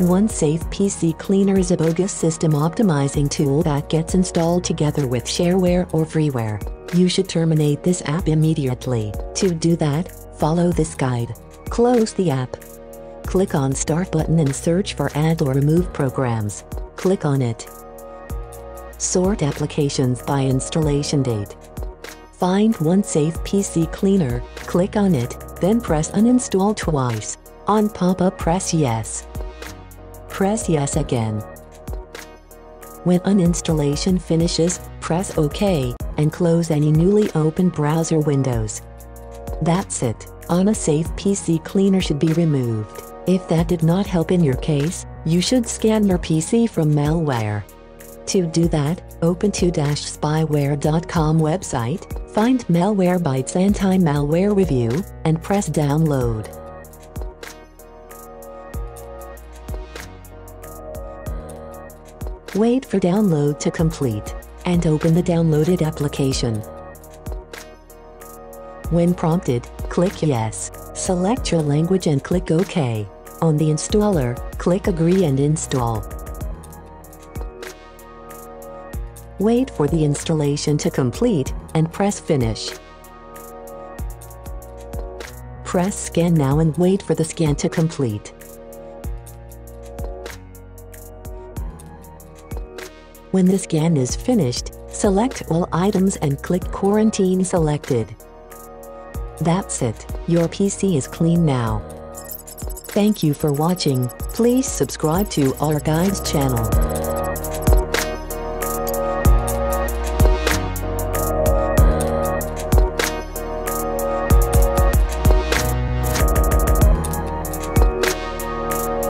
OneSafe PC Cleaner is a bogus system optimizing tool that gets installed together with shareware or freeware. You should terminate this app immediately. To do that, follow this guide. Close the app. Click on Start button and search for Add or Remove Programs. Click on it. Sort applications by installation date. Find OneSafe PC Cleaner, click on it, then press Uninstall twice. On pop-up press Yes. Press Yes again. When uninstallation finishes, press OK, and close any newly opened browser windows. That's it, OneSafe PC Cleaner should be removed. If that did not help in your case, you should scan your PC from malware. To do that, open 2-spyware.com website, find Malwarebytes anti-malware review, and press download. Wait for download to complete, and open the downloaded application. When prompted, click Yes, select your language and click OK. On the installer, click Agree and install. Wait for the installation to complete, and press Finish. Press Scan now and wait for the scan to complete. When the scan is finished, select all items and click Quarantine selected. That's it, your PC is clean now. Thank you for watching, please subscribe to our guides channel.